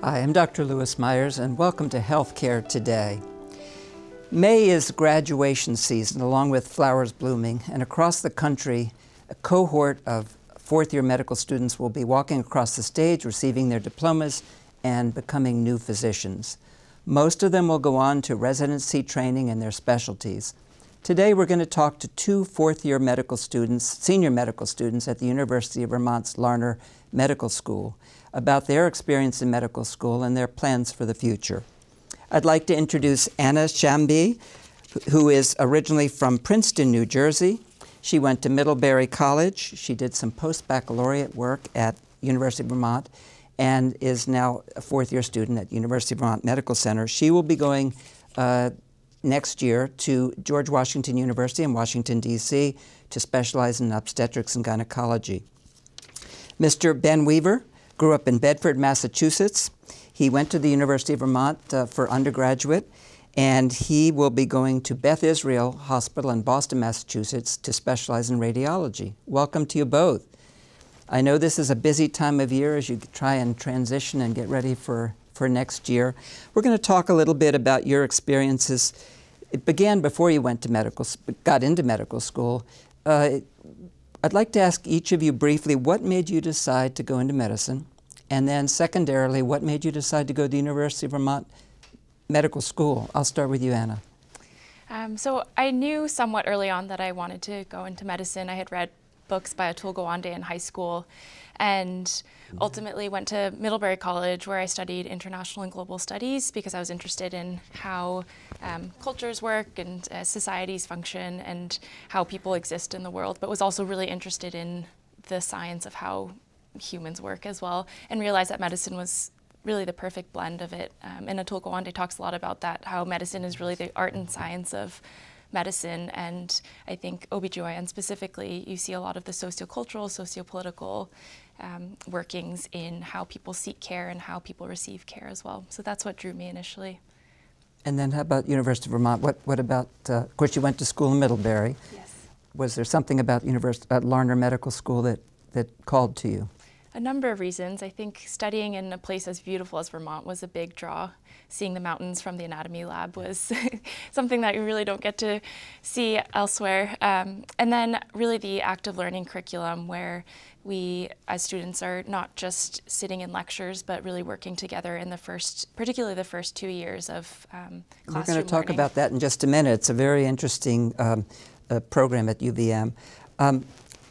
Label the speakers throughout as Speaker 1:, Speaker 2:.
Speaker 1: Hi, I'm Dr. Louis Meyers, and welcome to Healthcare Today. May is graduation season, along with flowers blooming, and across the country, a cohort of fourth year medical students will be walking across the stage, receiving their diplomas, and becoming new physicians. Most of them will go on to residency training in their specialties. Today, we're going to talk to two fourth year medical students, senior medical students at the University of Vermont's Larner Medical School, about their experience in medical school and their plans for the future. I'd like to introduce Anna Chamby, who is originally from Princeton, New Jersey. She went to Middlebury College. She did some post-baccalaureate work at University of Vermont and is now a fourth year student at University of Vermont Medical Center. She will be going uh, next year to George Washington University in Washington, D.C. to specialize in obstetrics and gynecology. Mr. Ben Weaver grew up in Bedford, Massachusetts. He went to the University of Vermont uh, for undergraduate, and he will be going to Beth Israel Hospital in Boston, Massachusetts to specialize in radiology. Welcome to you both. I know this is a busy time of year as you try and transition and get ready for, for next year. We're going to talk a little bit about your experiences. It began before you went to medical, got into medical school. Uh, I'd like to ask each of you briefly what made you decide to go into medicine? And then, secondarily, what made you decide to go to the University of Vermont Medical School? I'll start with you, Anna.
Speaker 2: Um, so, I knew somewhat early on that I wanted to go into medicine. I had read books by Atul Gawande in high school and ultimately went to Middlebury College where I studied international and global studies because I was interested in how um, cultures work and uh, societies function and how people exist in the world, but was also really interested in the science of how humans work as well and realized that medicine was really the perfect blend of it. Um, and Atul Gawande talks a lot about that, how medicine is really the art and science of medicine and I think OBGYN specifically, you see a lot of the sociocultural, sociopolitical um, workings in how people seek care and how people receive care as well. So that's what drew me initially.
Speaker 1: And then how about University of Vermont? What, what about, uh, of course you went to school in Middlebury.
Speaker 2: Yes.
Speaker 1: Was there something about University, at Larner Medical School that, that called to you?
Speaker 2: A number of reasons. I think studying in a place as beautiful as Vermont was a big draw. Seeing the mountains from the anatomy lab was something that you really don't get to see elsewhere. Um, and then really the active learning curriculum where we as students are not just sitting in lectures but really working together in the first, particularly the first two years of um,
Speaker 1: We're going to talk
Speaker 2: learning.
Speaker 1: about that in just a minute. It's a very interesting um, uh, program at UVM. Um,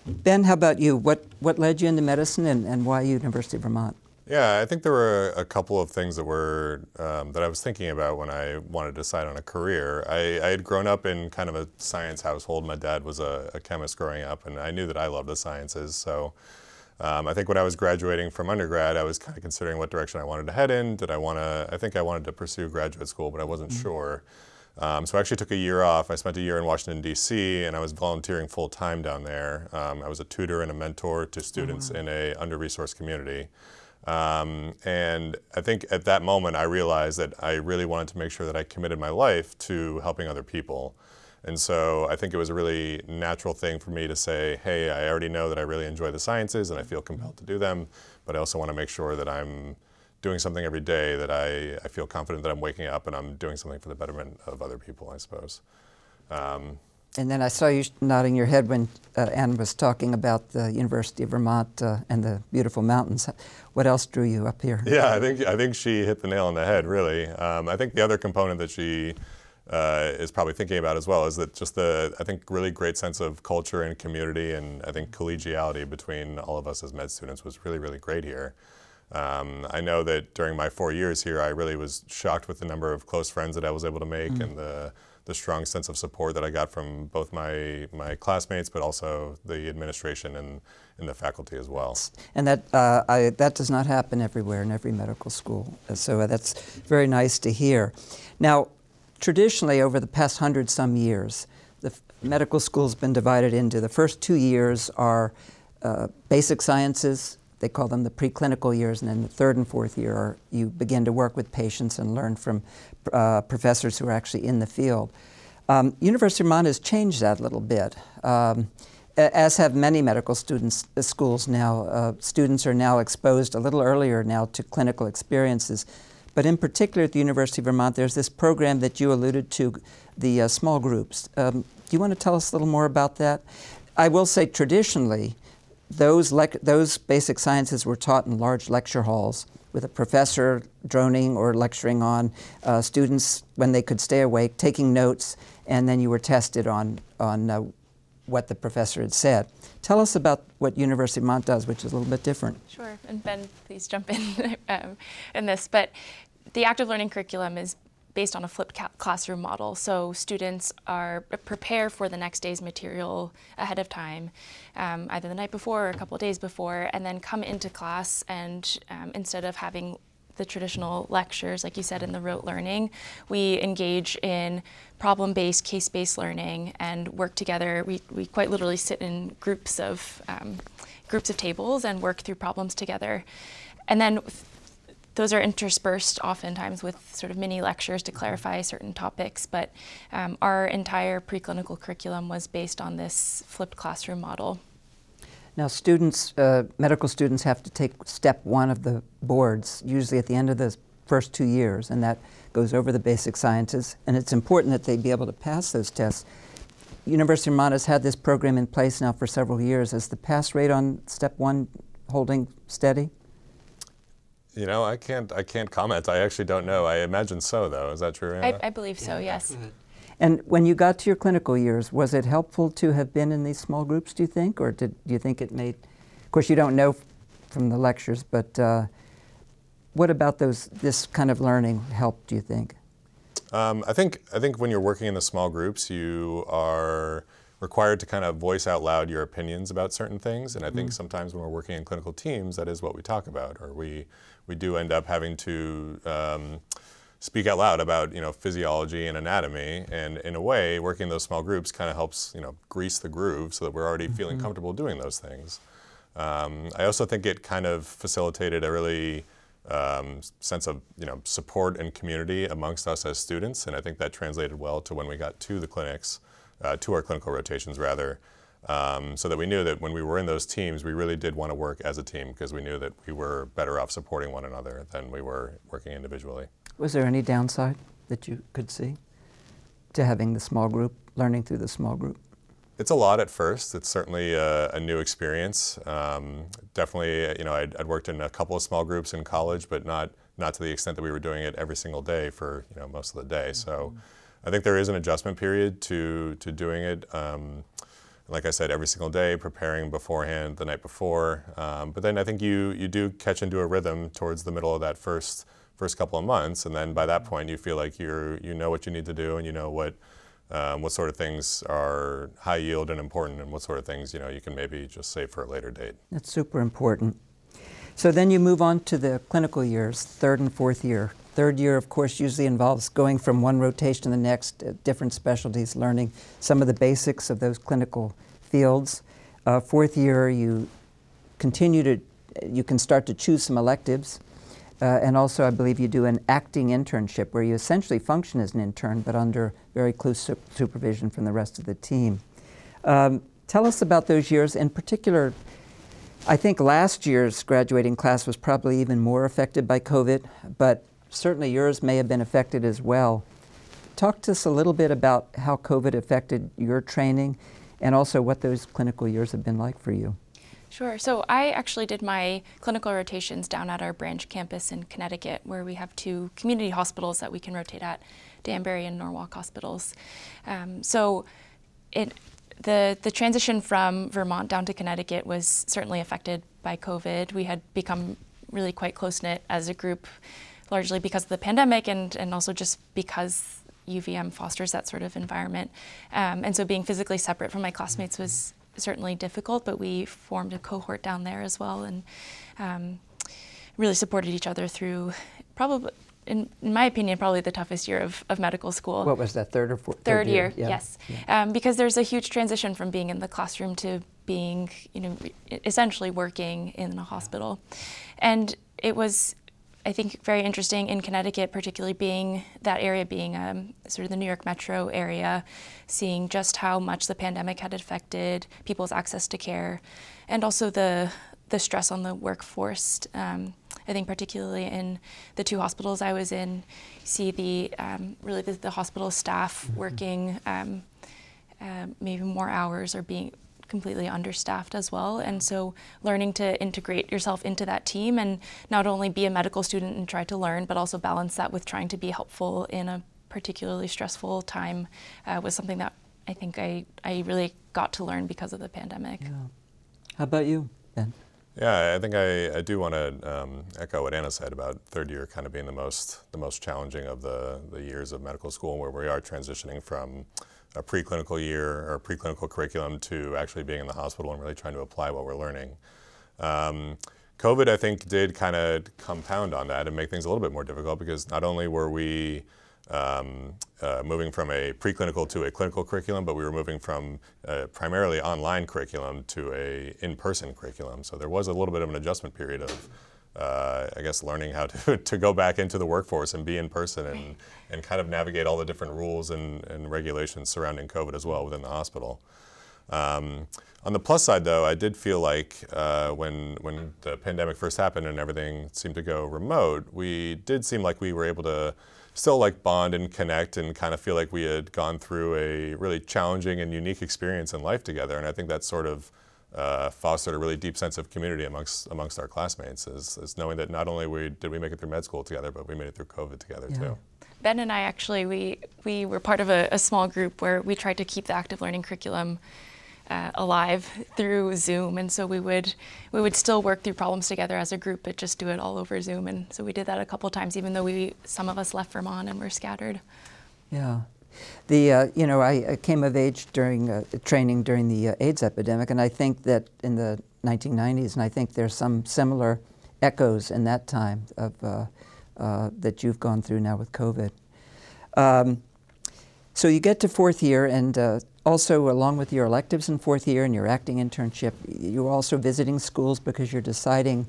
Speaker 1: Ben, how about you? What, what led you into medicine and, and why University of Vermont?
Speaker 3: Yeah, I think there were a couple of things that were um, that I was thinking about when I wanted to decide on a career. I, I, had grown up in kind of a science household. My dad was a, a chemist growing up, and I knew that I loved the sciences. So um, I think when I was graduating from undergrad, I was kind of considering what direction I wanted to head in. Did I want to? I think I wanted to pursue graduate school, but I wasn't mm -hmm. sure. Um, so I actually took a year off. I spent a year in Washington, D.C., and I was volunteering full time down there. Um, I was a tutor and a mentor to students oh, wow. in a under-resourced community. Um, and I think at that moment I realized that I really wanted to make sure that I committed my life to helping other people. And so I think it was a really natural thing for me to say, hey, I already know that I really enjoy the sciences and I feel compelled to do them, but I also want to make sure that I'm doing something every day that I, I feel confident that I'm waking up and I'm doing something for the betterment of other people, I suppose. Um,
Speaker 1: and then I saw you nodding your head when uh, Anne was talking about the University of Vermont uh, and the beautiful mountains. What else drew you up here?
Speaker 3: Yeah, I think I think she hit the nail on the head. Really, um, I think the other component that she uh, is probably thinking about as well is that just the I think really great sense of culture and community, and I think collegiality between all of us as med students was really really great here. Um, I know that during my four years here, I really was shocked with the number of close friends that I was able to make mm. and the, the strong sense of support that I got from both my, my classmates, but also the administration and, and the faculty as well.
Speaker 1: And that, uh, I, that does not happen everywhere in every medical school. So uh, that's very nice to hear. Now, traditionally, over the past hundred some years, the medical school's been divided into the first two years are uh, basic sciences, they call them the preclinical years, and then the third and fourth year are, you begin to work with patients and learn from uh, professors who are actually in the field. Um, University of Vermont has changed that a little bit. Um, as have many medical students uh, schools now. Uh, students are now exposed a little earlier now to clinical experiences. But in particular at the University of Vermont, there's this program that you alluded to, the uh, small groups. Um, do you want to tell us a little more about that? I will say traditionally, those, those basic sciences were taught in large lecture halls with a professor droning or lecturing on uh, students when they could stay awake, taking notes, and then you were tested on, on uh, what the professor had said. Tell us about what University of Vermont does, which is a little bit different.
Speaker 2: Sure, and Ben, please jump in um, in this. But the active learning curriculum is based on a flipped classroom model. So students are prepare for the next day's material ahead of time, um, either the night before or a couple days before, and then come into class and um, instead of having the traditional lectures, like you said, in the rote learning, we engage in problem-based, case-based learning and work together. We, we quite literally sit in groups of um, groups of tables and work through problems together. And then those are interspersed oftentimes with sort of mini lectures to clarify certain topics, but um, our entire preclinical curriculum was based on this flipped classroom model.
Speaker 1: Now, students, uh, medical students have to take step one of the boards, usually at the end of the first two years, and that goes over the basic sciences, and it's important that they be able to pass those tests. University of Vermont has had this program in place now for several years. Is the pass rate on step one holding steady?
Speaker 3: You know, I can't. I can't comment. I actually don't know. I imagine so, though. Is that true?
Speaker 2: I, I, believe so. Yeah. Yes.
Speaker 1: And when you got to your clinical years, was it helpful to have been in these small groups? Do you think, or did do you think it made? Of course, you don't know from the lectures, but uh, what about those? This kind of learning helped? Do you think?
Speaker 3: Um, I think I think when you're working in the small groups, you are required to kind of voice out loud your opinions about certain things. And I think mm. sometimes when we're working in clinical teams, that is what we talk about, or we we do end up having to um, speak out loud about you know physiology and anatomy. And in a way, working those small groups kind of helps you know grease the groove so that we're already mm -hmm. feeling comfortable doing those things. Um, I also think it kind of facilitated a really um, sense of you know support and community amongst us as students, and I think that translated well to when we got to the clinics uh, to our clinical rotations rather, um, so that we knew that when we were in those teams, we really did want to work as a team because we knew that we were better off supporting one another than we were working individually.
Speaker 1: Was there any downside that you could see to having the small group, learning through the small group?
Speaker 3: It's a lot at first. It's certainly a, a new experience. Um, definitely, you know, I'd, I'd, worked in a couple of small groups in college, but not not to the extent that we were doing it every single day for you know most of the day. So. Mm -hmm I think there is an adjustment period to, to doing it. Um, like I said, every single day, preparing beforehand, the night before. Um, but then I think you, you do catch into a rhythm towards the middle of that first, first couple of months. And then by that point, you feel like you're, you know what you need to do and you know what, um, what sort of things are high yield and important and what sort of things you know you can maybe just save for a later date.
Speaker 1: That's super important. So then you move on to the clinical years, third and fourth year. Third year, of course, usually involves going from one rotation to the next, uh, different specialties, learning some of the basics of those clinical fields. Uh, fourth year, you continue to, you can start to choose some electives. Uh, and also, I believe you do an acting internship where you essentially function as an intern, but under very close su supervision from the rest of the team. Um, tell us about those years. In particular, I think last year's graduating class was probably even more affected by COVID, but certainly yours may have been affected as well. Talk to us a little bit about how COVID affected your training and also what those clinical years have been like for you.
Speaker 2: Sure. So I actually did my clinical rotations down at our branch campus in Connecticut, where we have two community hospitals that we can rotate at, Danbury and Norwalk hospitals. Um, so it, the, the transition from Vermont down to Connecticut was certainly affected by COVID. We had become really quite close-knit as a group largely because of the pandemic and, and also just because UVM fosters that sort of environment. Um, and so being physically separate from my classmates was certainly difficult, but we formed a cohort down there as well and um, really supported each other through probably, in, in, my opinion, probably the toughest year of, of medical school.
Speaker 1: What was that, third or fourth?
Speaker 2: Third, third year, yeah. yes. Yeah. Um, because there's a huge transition from being in the classroom to being, you know, essentially working in a hospital. And it was I think very interesting in Connecticut, particularly being that area being um, sort of the New York metro area, seeing just how much the pandemic had affected people's access to care, and also the the stress on the workforce. Um, I think particularly in the two hospitals I was in, see the um, really the, the, hospital staff mm-hmm. working um, uh, maybe more hours or being completely understaffed as well. And so learning to integrate yourself into that team and not only be a medical student and try to learn, but also balance that with trying to be helpful in a particularly stressful time uh, was something that I think I, I really got to learn because of the pandemic. Yeah.
Speaker 1: How about you, Ben?
Speaker 3: Yeah, I think I, I do want to um, echo what Anna said about third year kind of being the most the most challenging of the, the years of medical school, where we are transitioning from a preclinical year or preclinical curriculum to actually being in the hospital and really trying to apply what we're learning. Um, COVID, I think, did kind of compound on that and make things a little bit more difficult because not only were we um, uh, moving from a preclinical to a clinical curriculum, but we were moving from a primarily online curriculum to a in-person curriculum. So there was a little bit of an adjustment period of uh, I guess, learning how to, to go back into the workforce and be in person and, and kind of navigate all the different rules and, and regulations surrounding COVID as well within the hospital. Um, on the plus side, though, I did feel like uh, when, when the pandemic first happened and everything seemed to go remote, we did seem like we were able to still like bond and connect and kind of feel like we had gone through a really challenging and unique experience in life together. And I think that's sort of uh, fostered a really deep sense of community amongst amongst our classmates is, is knowing that not only we, did we make it through med school together, but we made it through COVID together yeah. too.
Speaker 2: Ben and I actually we we were part of a, a, small group where we tried to keep the active learning curriculum uh, alive through Zoom, and so we would we would still work through problems together as a group, but just do it all over Zoom. And so we did that a couple times, even though we some of us left Vermont and were scattered.
Speaker 1: Yeah. The, uh, you know, I, I, came of age during uh, training during the uh, AIDS epidemic, and I think that in the 1990s, and I think there's some similar echoes in that time of uh, uh, that you've gone through now with COVID. Um, so you get to fourth year, and uh, also along with your electives in fourth year and your acting internship, you're also visiting schools because you're deciding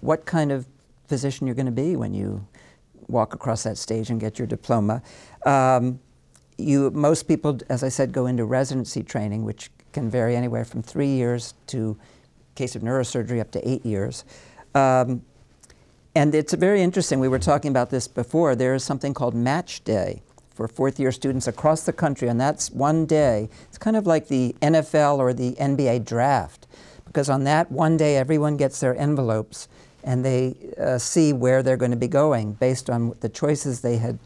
Speaker 1: what kind of physician you're going to be when you walk across that stage and get your diploma. Um, you, most people, as I said, go into residency training, which can vary anywhere from three years to, case of neurosurgery, up to eight years. Um, and it's very interesting. We were talking about this before. There is something called Match Day for fourth year students across the country, and that's one day. It's kind of like the NFL or the NBA draft, because on that one day, everyone gets their envelopes and they uh, see where they're going to be going based on the choices they had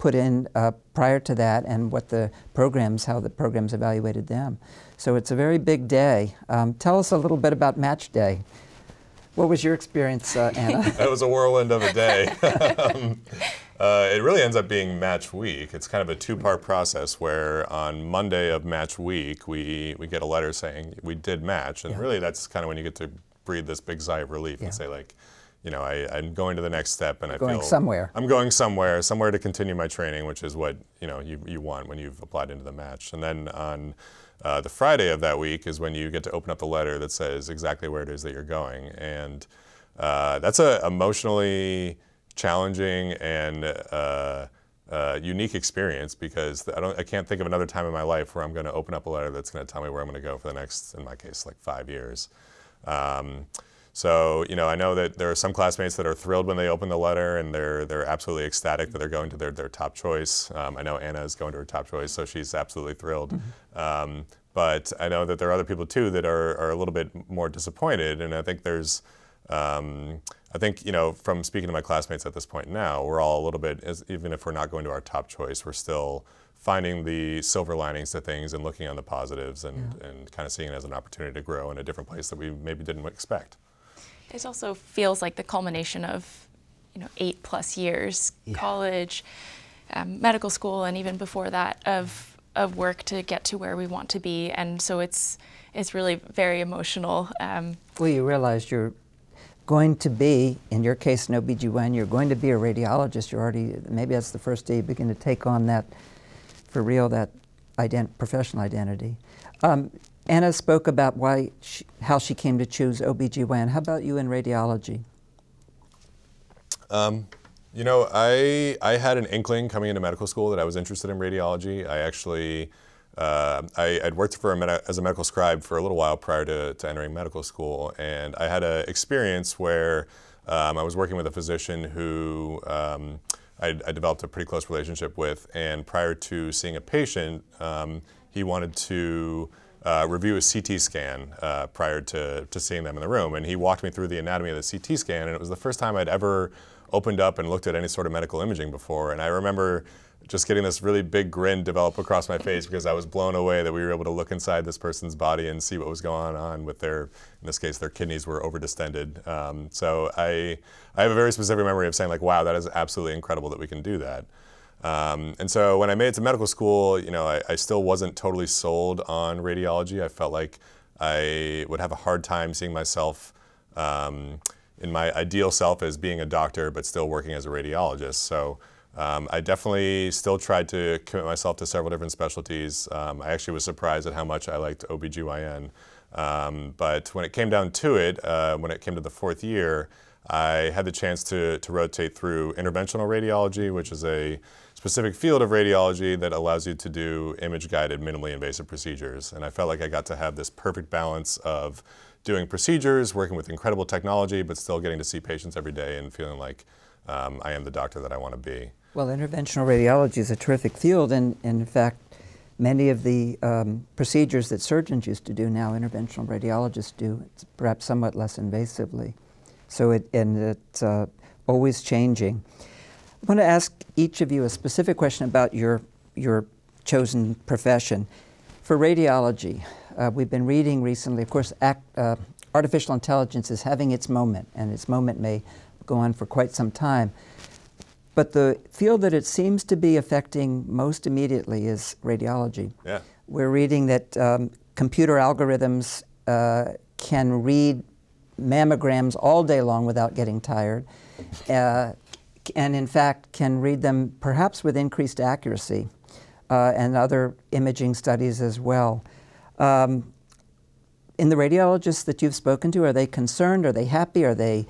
Speaker 1: put in uh, prior to that and what the programs, how the programs evaluated them. So it's a very big day. Um, tell us a little bit about Match Day. What was your experience, uh, Anna?
Speaker 3: that was a whirlwind of a day. um, uh, it really ends up being match week. It's kind of a two-part process where on Monday of match week, we, we get a letter saying we did match. And yeah. really that's kind of when you get to breathe this big sigh of relief yeah. and say like, you know, I, am going to the next step and I
Speaker 1: going
Speaker 3: feel
Speaker 1: somewhere.
Speaker 3: I'm going somewhere, somewhere to continue my training, which is what you know you, you want when you've applied into the match. And then on uh, the Friday of that week is when you get to open up the letter that says exactly where it is that you're going, and uh, that's a emotionally challenging and uh, uh unique experience because I don't I can't think of another time in my life where I'm going to open up a letter that's going to tell me where I'm going to go for the next, in my case, like five years. Um, so, you know, I know that there are some classmates that are thrilled when they open the letter and they're, they're absolutely ecstatic that they're going to their, their top choice. Um, I know Anna is going to her top choice, so she's absolutely thrilled. Mm-hmm. Um, but I know that there are other people too that are, are a little bit more disappointed. And I think there's, um, I think, you know, from speaking to my classmates at this point now, we're all a little bit, as, even if we're not going to our top choice, we're still finding the silver linings to things and looking on the positives and, yeah. and kind of seeing it as an opportunity to grow in a different place that we maybe didn't expect.
Speaker 2: It also feels like the culmination of, you know, eight plus years, yeah. college, um, medical school, and even before that of of work to get to where we want to be. And so it's it's really very emotional. Um,
Speaker 1: well, you realize you're going to be, in your case, an OBGYN, you're going to be a radiologist. You're already, maybe that's the first day you begin to take on that, for real, that ident professional identity. Um, Anna spoke about why she, how she came to choose OBGYN. How about you in radiology?
Speaker 3: Um, you know, I I had an inkling coming into medical school that I was interested in radiology. I actually uh, I, would worked for a as a medical scribe for a little while prior to, to entering medical school, and I had an experience where um, I was working with a physician who um, I, I, developed a pretty close relationship with, and prior to seeing a patient, um, he wanted to uh, review a CT scan uh, prior to, to seeing them in the room, and he walked me through the anatomy of the CT scan, and it was the first time I'd ever opened up and looked at any sort of medical imaging before, and I remember just getting this really big grin develop across my face because I was blown away that we were able to look inside this person's body and see what was going on with their, in this case, their kidneys were overdistended. Um, so I, I have a very specific memory of saying like, wow, that is absolutely incredible that we can do that. Um, and so when I made it to medical school, you know, I, I still wasn't totally sold on radiology. I felt like I would have a hard time seeing myself um, in my ideal self as being a doctor, but still working as a radiologist. So um, I definitely still tried to commit myself to several different specialties. Um, I actually was surprised at how much I liked OBGYN. Um, but when it came down to it, uh, when it came to the fourth year, I had the chance to, to rotate through interventional radiology, which is a specific field of radiology that allows you to do image-guided, minimally invasive procedures. And I felt like I got to have this perfect balance of doing procedures, working with incredible technology, but still getting to see patients every day and feeling like um, I am the doctor that I want to be.
Speaker 1: Well, interventional radiology is a terrific field, and, and in fact, many of the um, procedures that surgeons used to do now, interventional radiologists do, perhaps somewhat less invasively. So it, and it's uh, always changing. I want to ask each of you a specific question about your, your chosen profession. For radiology, uh, we've been reading recently, of course, act, uh, artificial intelligence is having its moment, and its moment may go on for quite some time. But the field that it seems to be affecting most immediately is radiology.
Speaker 3: Yeah.
Speaker 1: We're reading that um, computer algorithms uh, can read mammograms all day long without getting tired, uh, and in fact can read them perhaps with increased accuracy, uh, and other imaging studies as well. Um, in the radiologists that you've spoken to, are they concerned? Are they happy? Are they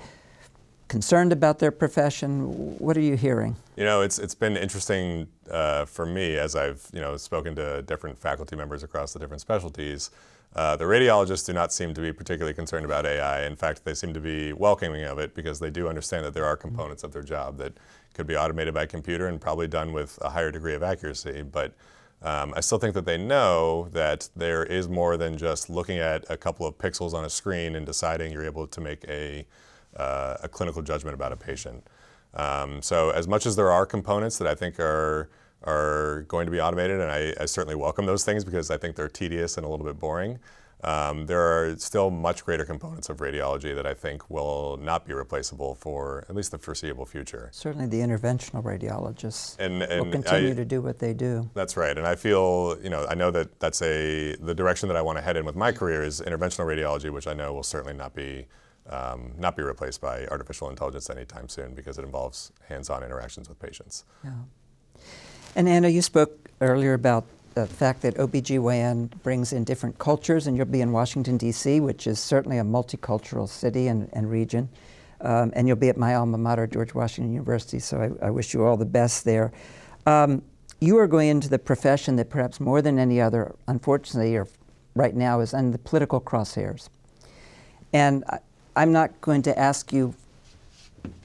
Speaker 1: concerned about their profession? What are you hearing?
Speaker 3: You know, it's it's been interesting uh, for me as I've you know spoken to different faculty members across the different specialties. Uh, the radiologists do not seem to be particularly concerned about AI. In fact, they seem to be welcoming of it because they do understand that there are components of their job that could be automated by computer and probably done with a higher degree of accuracy. But um, I still think that they know that there is more than just looking at a couple of pixels on a screen and deciding you're able to make a uh, a clinical judgment about a patient. Um, so as much as there are components that I think are are going to be automated, and I, I, certainly welcome those things because I think they're tedious and a little bit boring. Um, there are still much greater components of radiology that I think will not be replaceable for at least the foreseeable future.
Speaker 1: Certainly the interventional radiologists and, and will continue I, to do what they do.
Speaker 3: That's right, and I feel, you know, I know that that's a, the direction that I want to head in with my career is interventional radiology, which I know will certainly not be um, not be replaced by artificial intelligence anytime soon because it involves hands-on interactions with patients.
Speaker 1: Yeah. And Anna, you spoke earlier about the fact that OBGYN brings in different cultures, and you'll be in Washington, D.C., which is certainly a multicultural city and, and region. Um, and you'll be at my alma mater, George Washington University, so I, I wish you all the best there. Um, you are going into the profession that perhaps more than any other, unfortunately, or right now, is in the political crosshairs. And I'm not going to ask you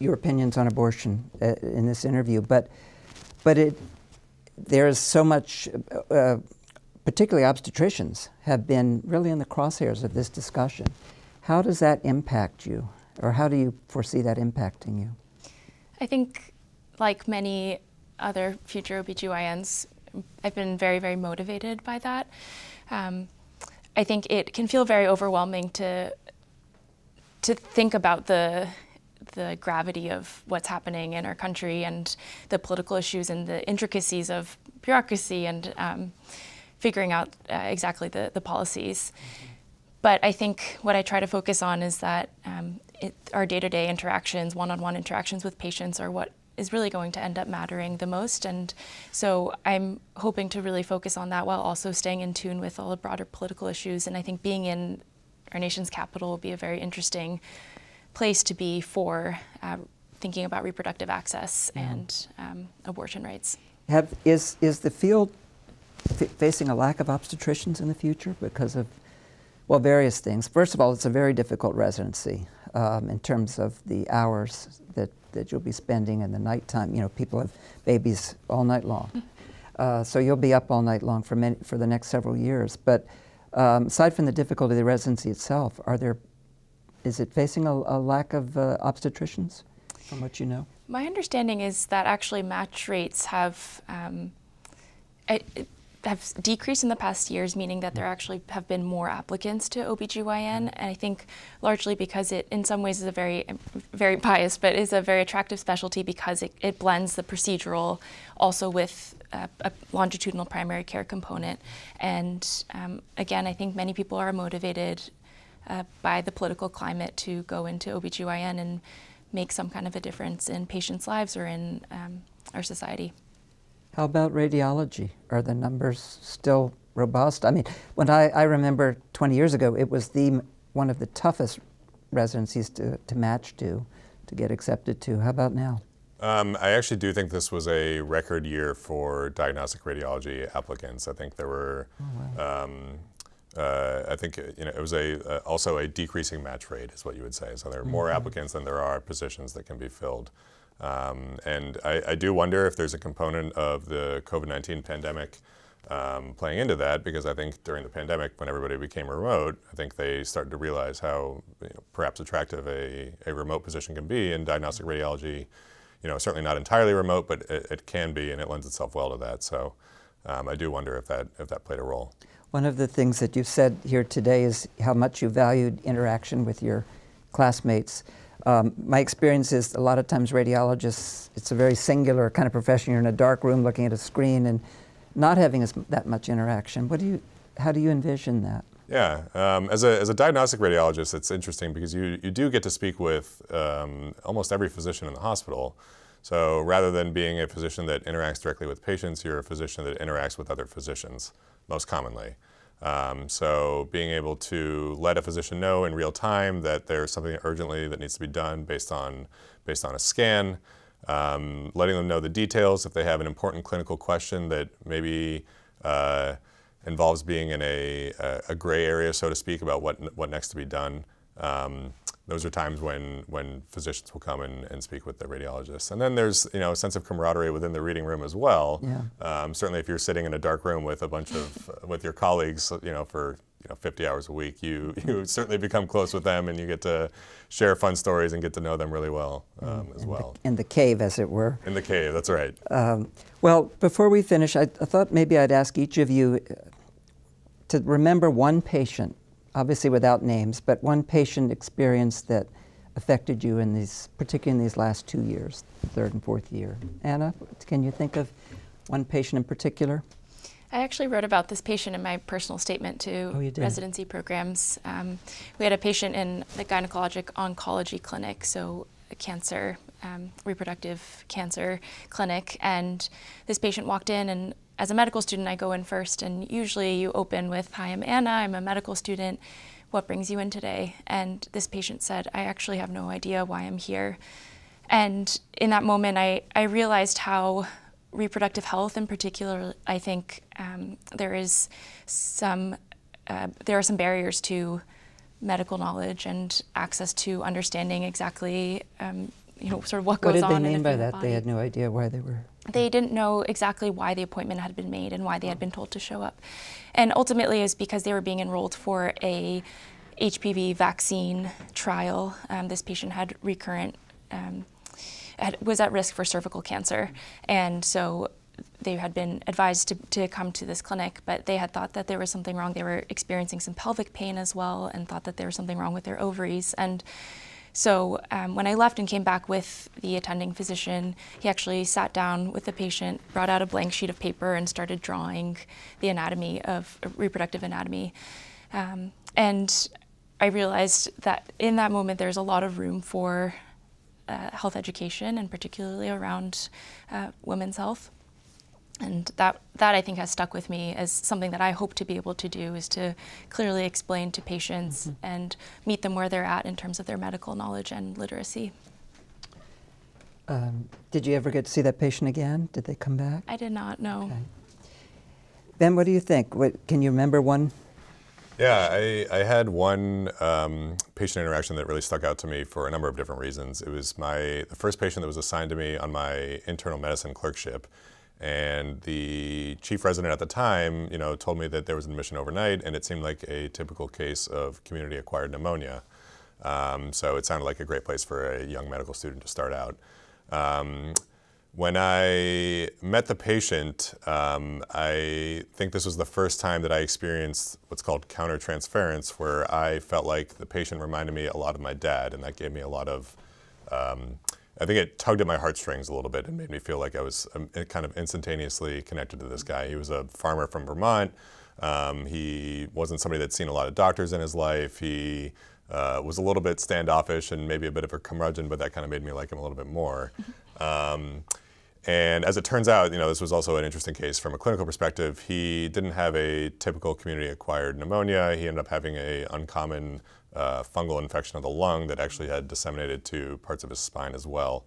Speaker 1: your opinions on abortion uh, in this interview, but but it there is so much, uh, particularly obstetricians have been really in the crosshairs of this discussion. How does that impact you, or how do you foresee that impacting you?
Speaker 2: I think, like many other future OBGYNs, I've been very, very motivated by that. Um, I think it can feel very overwhelming to to think about the the gravity of what's happening in our country and the political issues and the intricacies of bureaucracy and um, figuring out uh, exactly the, the policies. Mm-hmm. But I think what I try to focus on is that um, it, our day-to-day interactions, one-on-one interactions with patients are what is really going to end up mattering the most. And so I'm hoping to really focus on that while also staying in tune with all the broader political issues. And I think being in our nation's capital will be a very interesting place to be for uh, thinking about reproductive access
Speaker 1: Yeah.
Speaker 2: and um, abortion rights.
Speaker 1: Have, is, is the field f- facing a lack of obstetricians in the future because of, well, various things? First of all, it's a very difficult residency um, in terms of the hours that, that you'll be spending in the nighttime. You know, people have babies all night long. Uh, so you'll be up all night long for, many, for the next several years. But um, aside from the difficulty of the residency itself, are there, is it facing a, a lack of uh, obstetricians from what you know?
Speaker 2: My understanding is that actually match rates have um, it, it have decreased in the past years, meaning that there actually have been more applicants to OBGYN. And I think largely because it, in some ways, is a very, very biased, but is a very attractive specialty because it, it blends the procedural also with uh, a longitudinal primary care component. And um, again, I think many people are motivated uh, by the political climate to go into OBGYN and make some kind of a difference in patients' lives or in um, our society.
Speaker 1: How about radiology? Are the numbers still robust? I mean, when I, I remember 20 years ago, it was the one of the toughest residencies to, to match to, to get accepted to. How about now?
Speaker 3: Um, I actually do think this was a record year for diagnostic radiology applicants. I think there were, um, uh, I think you know, it was a uh, also a decreasing match rate, is what you would say. So there are more applicants than there are positions that can be filled. Um, and I, I do wonder if there's a component of the COVID-19 pandemic um, playing into that, because I think during the pandemic, when everybody became remote, I think they started to realize how you know, perhaps attractive a, a remote position can be in diagnostic radiology you know, certainly not entirely remote, but it, it, can be, and it lends itself well to that. So um, I do wonder if that if that played a role.
Speaker 1: One of the things that you've said here today is how much you valued interaction with your classmates. Um, my experience is a lot of times radiologists, it's a very singular kind of profession. You're in a dark room looking at a screen and not having as, that much interaction. What do you, how do you envision that?
Speaker 3: Yeah, um, as, a, as a diagnostic radiologist, it's interesting because you, you do get to speak with um, almost every physician in the hospital. So rather than being a physician that interacts directly with patients, you're a physician that interacts with other physicians, most commonly. Um, so being able to let a physician know in real time that there's something urgently that needs to be done based on, based on a scan, um, letting them know the details if they have an important clinical question that maybe uh, involves being in a, a, a, gray area, so to speak, about what, what next to be done. Um, those are times when, when physicians will come and, and speak with the radiologists. And then there's you know, a sense of camaraderie within the reading room as well.
Speaker 1: Yeah.
Speaker 3: Um, certainly if you're sitting in a dark room with a bunch of, with your colleagues, you know, for you know, 50 hours a week, you, you certainly become close with them and you get to share fun stories and get to know them really well um, as
Speaker 1: in
Speaker 3: well.
Speaker 1: The, in the cave, as it were.
Speaker 3: In the cave, that's right.
Speaker 1: Um, well, before we finish, I, I, thought maybe I'd ask each of you to remember one patient obviously without names, but one patient experience that affected you in these, particularly in these last two years, third and fourth year. Anna, can you think of one patient in particular?
Speaker 2: I actually wrote about this patient in my personal statement to
Speaker 1: oh,
Speaker 2: residency programs. Um, we had a patient in the gynecologic oncology clinic, so a cancer, um, reproductive cancer clinic, and this patient walked in and as a medical student, I go in first, and usually you open with, Hi, I'm Anna, I'm a medical student. What brings you in today? And this patient said, I actually have no idea why I'm here. And in that moment, I, I realized how reproductive health in particular, I think um, there is some, uh, there are some barriers to medical knowledge and access to understanding exactly, um, you know, sort of what goes
Speaker 1: on.
Speaker 2: What
Speaker 1: did they mean by that?
Speaker 2: Body.
Speaker 1: They had no idea why they were
Speaker 2: they didn't know exactly why the appointment had been made and why they had been told to show up. And ultimately, it was because they were being enrolled for a HPV vaccine trial. Um, this patient had recurrent, um, had, was at risk for cervical cancer. And so they had been advised to, to come to this clinic, but they had thought that there was something wrong. They were experiencing some pelvic pain as well and thought that there was something wrong with their ovaries. And so um, when I left and came back with the attending physician, he actually sat down with the patient, brought out a blank sheet of paper, and started drawing the anatomy of uh, reproductive anatomy. Um, and I realized that in that moment, there's a lot of room for uh, health education, and particularly around uh, women's health and that that I think has stuck with me as something that I hope to be able to do is to clearly explain to patients mm -hmm. and meet them where they're at in terms of their medical knowledge and literacy.
Speaker 1: Um, did you ever get to see that patient again? Did they come back?
Speaker 2: I did not know.
Speaker 1: Okay. Ben, what do you think? What, can you remember one?
Speaker 3: Yeah, I, I had one um, patient interaction that really stuck out to me for a number of different reasons. It was my the first patient that was assigned to me on my internal medicine clerkship, and the chief resident at the time, you know, told me that there was an admission overnight, and it seemed like a typical case of community-acquired pneumonia. Um, so it sounded like a great place for a young medical student to start out. Um, when I met the patient, um, I think this was the first time that I experienced what's called countertransference, where I felt like the patient reminded me a lot of my dad, and that gave me a lot of, um, I think it tugged at my heartstrings a little bit and made me feel like I was um, kind of instantaneously connected to this guy. He was a farmer from Vermont. Um, he wasn't somebody that's seen a lot of doctors in his life. He uh, was a little bit standoffish and maybe a bit of a curmudgeon, but that kind of made me like him a little bit more. Um, and as it turns out, you know, this was also an interesting case from a clinical perspective. He didn't have a typical community-acquired pneumonia. He ended up having a uncommon uh, fungal infection of the lung that actually had disseminated to parts of his spine as well.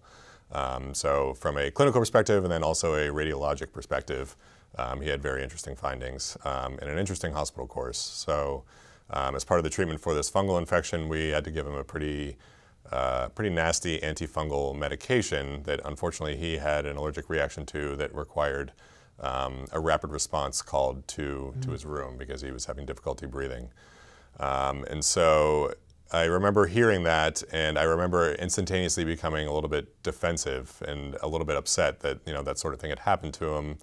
Speaker 3: Um, so from a clinical perspective and then also a radiologic perspective, um, he had very interesting findings um, and an interesting hospital course. So um, as part of the treatment for this fungal infection, we had to give him a pretty uh, pretty nasty antifungal medication that unfortunately he had an allergic reaction to that required um, a rapid response called to, mm-hmm. to his room because he was having difficulty breathing. Um, and so I remember hearing that, and I remember instantaneously becoming a little bit defensive and a little bit upset that you know that sort of thing had happened to him.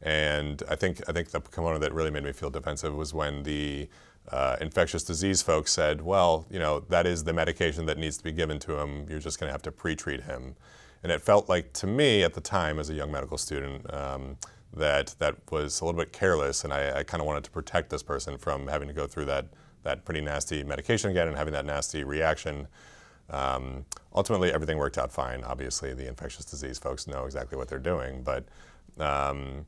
Speaker 3: And I think I think the component that really made me feel defensive was when the uh, infectious disease folks said, well, you know, that is the medication that needs to be given to him. You're just going to have to pre-treat him. And it felt like to me at the time as a young medical student um, that that was a little bit careless and I, I kind of wanted to protect this person from having to go through that, that pretty nasty medication again and having that nasty reaction. Um, ultimately, everything worked out fine. Obviously, the infectious disease folks know exactly what they're doing, but um,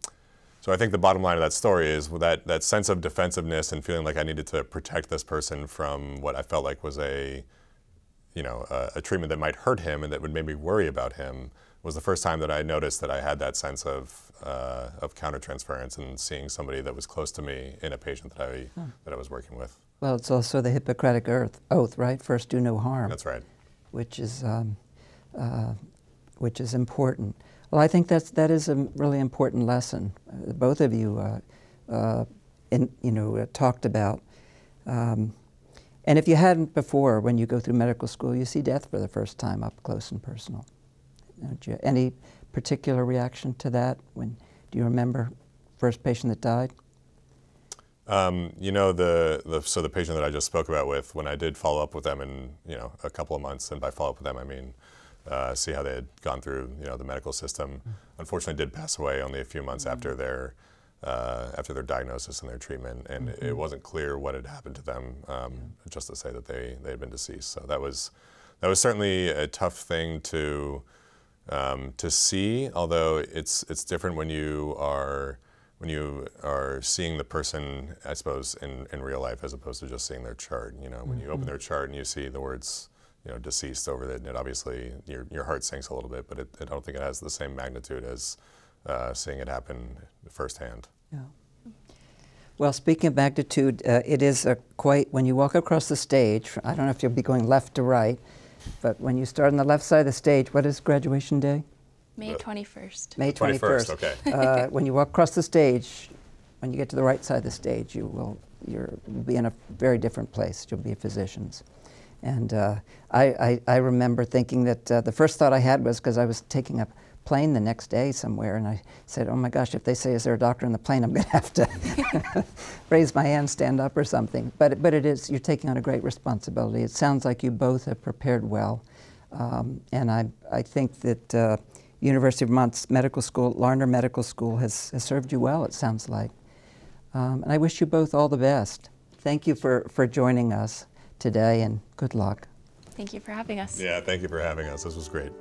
Speaker 3: so I think the bottom line of that story is that, that sense of defensiveness and feeling like I needed to protect this person from what I felt like was a, you know, a, a treatment that might hurt him and that would make me worry about him was the first time that I noticed that I had that sense of, uh, of countertransference and seeing somebody that was close to me in a patient that I, hmm. that I was working with.
Speaker 1: Well, it's also the Hippocratic earth, oath, right? First, do no harm.
Speaker 3: That's right.
Speaker 1: Which is, um, uh, which is important. Well, I think that's, that is a really important lesson. Uh, both of you, uh, uh, in, you know, uh, talked about. Um, and if you hadn't before, when you go through medical school, you see death for the first time up close and personal. You, any particular reaction to that? When do you remember first patient that died?
Speaker 3: Um, you know, the, the, so the patient that I just spoke about with, when I did follow up with them in you know a couple of months, and by follow up with them I mean uh, see how they had gone through you know the medical system. Unfortunately, did pass away only a few months mm-hmm. after their uh, after their diagnosis and their treatment, and mm-hmm. it wasn't clear what had happened to them. Um, just to say that they they had been deceased. So that was that was certainly a tough thing to um, to see. Although it's it's different when you are when you are seeing the person, I suppose, in, in real life as opposed to just seeing their chart. You know, when you open mm-hmm. their chart and you see the words you know, deceased over it, it obviously your, your heart sinks a little bit, but it, I don't think it has the same magnitude as uh, seeing it happen firsthand.
Speaker 1: Yeah. Well, speaking of magnitude, uh, it is a quite, when you walk across the stage, I don't know if you'll be going left to right, but when you start on the left side of the stage, what is graduation day?
Speaker 2: May 21st.
Speaker 1: May 21st. 21st
Speaker 3: okay.
Speaker 1: uh, when you walk across the stage, when you get to the right side of the stage, you will you're, you'll be in a very different place. You'll be a physicians. And uh, I, I, I, remember thinking that uh, the first thought I had was because I was taking a plane the next day somewhere, and I said, "Oh my gosh, if they say is there a doctor in the plane, I'm going to have to raise my hand, stand up, or something." But but it is you're taking on a great responsibility. It sounds like you both have prepared well, um, and I I think that uh, University of Vermont's medical school, Larner Medical School, has, has served you well. It sounds like, um, and I wish you both all the best. Thank you for for joining us today and good luck.
Speaker 2: Thank you for having us.
Speaker 3: Yeah, thank you for having us. This was great.